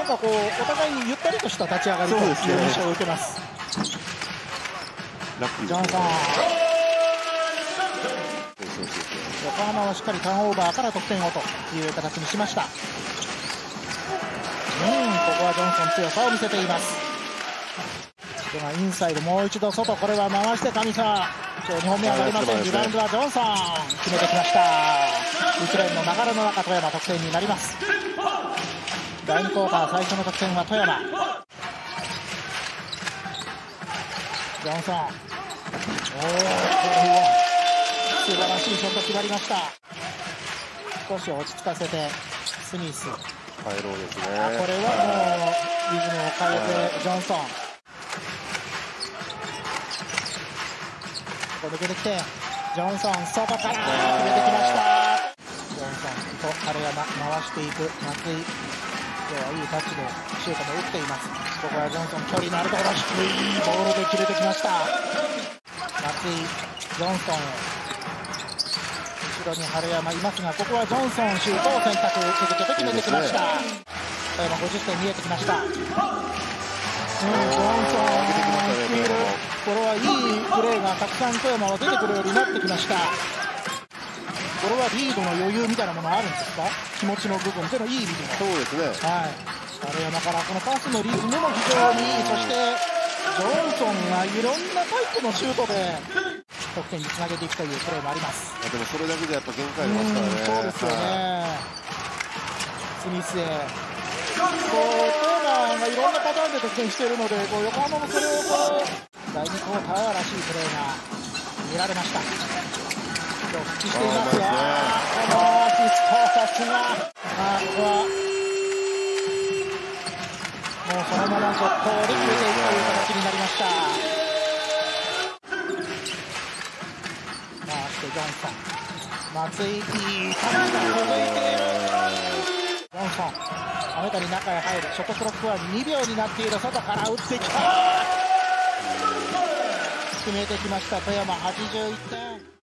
なんかこうお互いにゆったりとした立ち上がりという印象を受けます。ジョンソン横浜はしっかりターンオーバーから得点をという形にしました。うんここはジョンソン強さを見せています。ではインサイドもう一度外これは回して今日2本目上がりません。リバウンドはジョンソン決めてきました。1レーンの流れの中富山得点になります第2クォーター最初の得点は富山。ジョンソン。おお素晴らしいショット決まりました。少し落ち着かせてスミス。帰ろうですね。これはもうリズムを変えてジョンソン。こ抜けてきてジョンソン外から決めてきました。ジョンソンと春山回していく松井今日はいいタッチでシュートも打っていますここはジョンソン距離のあるところ低いボールで決めてきました松井ジョンソン後ろに春山いますがここはジョンソンシュートを選択続けて決めてきました、ね、今50点見えてきましたうん、ジョンソン、スピード、これはいいプレーがたくさん富山は出てくるようになってきました。これはリードの余裕みたいなものあるんですか？気持ちの部分でのいい意味でそうですね。はい。丸山からこのパスのリズムも非常にいい。そして、ジョンソンがいろんなタイプのシュートで得点につなげていくというプレーもあります。でもそれだけでやっぱ限界ありますからね。そうですよね。スミスへこう、トーマンがいろんなパターンで得点しているので、こう横浜もそれをこう、第2クォーターらしいプレーが見られました。今日復帰していますよ。このアーティスト、さすが。あここは、もうそのまま続行で決めていくという形になりました。回してジョンソン。松井、いいパスが続いている。ジョンソン。アメリカに中へ入るショットクロックは2秒になっている外から打ってきた決めてきました富山81点